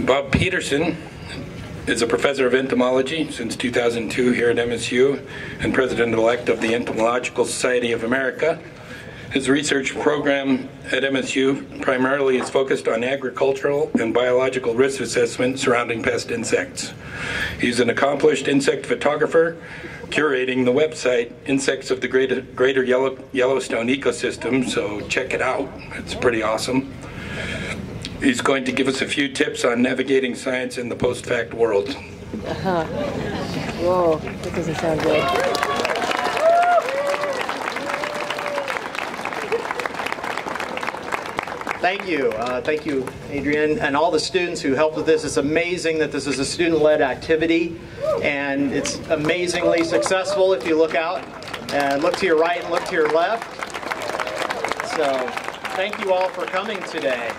Bob Peterson is a professor of entomology since 2002 here at MSU and president-elect of the Entomological Society of America. His research program at MSU primarily is focused on agricultural and biological risk assessment surrounding pest insects. He's an accomplished insect photographer, curating the website Insects of the Greater, Greater Yellow, Yellowstone Ecosystem, so check it out. It's pretty awesome. He's going to give us a few tips on navigating science in the post-fact world. Uh-huh. Whoa, that doesn't sound good. Thank you. Uh, thank you, Adrian, and all the students who helped with this. It's amazing that this is a student-led activity, and it's amazingly successful if you look out and look to your right and look to your left. So thank you all for coming today.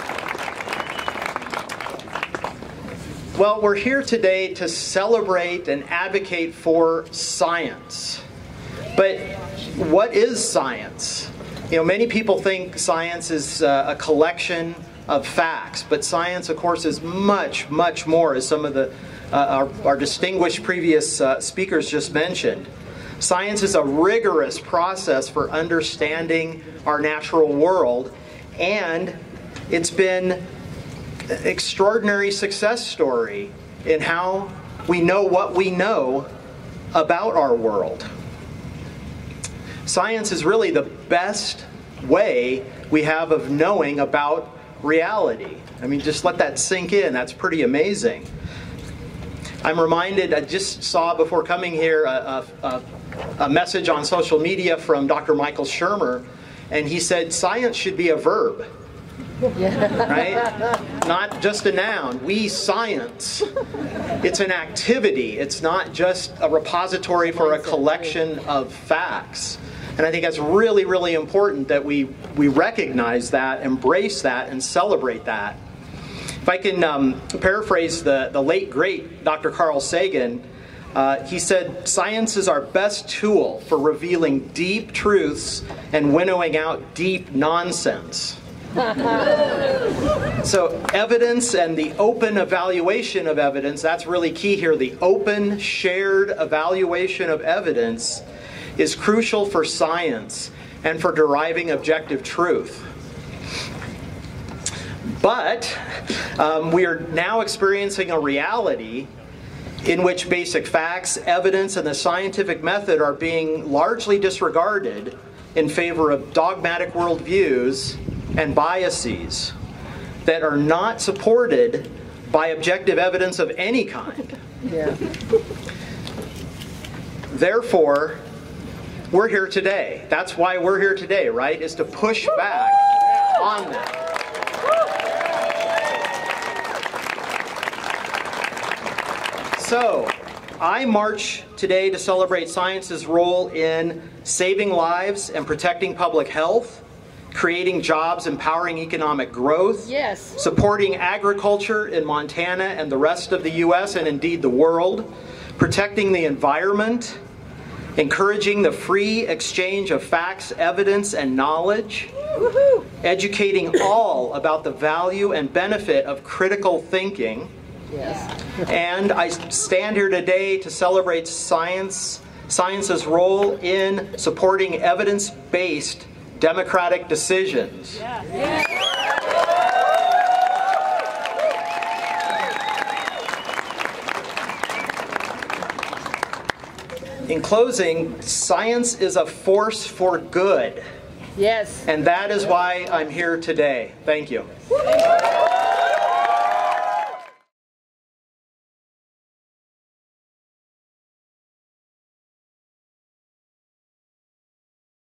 Well, we're here today to celebrate and advocate for science. But what is science? You know, many people think science is uh, a collection of facts, but science, of course, is much, much more, as some of the uh, our, our, distinguished previous uh, speakers just mentioned. Science is a rigorous process for understanding our natural world, and it's been extraordinary success story in how we know what we know about our world. Science is really the best way we have of knowing about reality. I mean, just let that sink in. That's pretty amazing. I'm reminded, I just saw before coming here a, a, a message on social media from Dr. Michael Shermer, and he said science should be a verb. Right? Not just a noun. We science. It's an activity. It's not just a repository for a collection of facts. And I think that's really, really important that we, we recognize that, embrace that, and celebrate that. If I can um, paraphrase the, the late, great Dr. Carl Sagan, uh, he said, Science is our best tool for revealing deep truths and winnowing out deep nonsense so, evidence and the open evaluation of evidence, that's really key here. The open, shared evaluation of evidence is crucial for science and for deriving objective truth. But um, we are now experiencing a reality in which basic facts, evidence, and the scientific method are being largely disregarded in favor of dogmatic worldviews and biases that are not supported by objective evidence of any kind. Yeah. Therefore, we're here today. That's why we're here today, right? Is to push back on them. So, I march today to celebrate science's role in saving lives and protecting public health creating jobs, empowering economic growth, yes. supporting agriculture in Montana and the rest of the U.S. and indeed the world, protecting the environment, encouraging the free exchange of facts, evidence, and knowledge, educating all about the value and benefit of critical thinking. Yes. and I stand here today to celebrate science, science's role in supporting evidence-based democratic decisions. Yeah. In closing, science is a force for good. Yes. And that is why I'm here today. Thank you.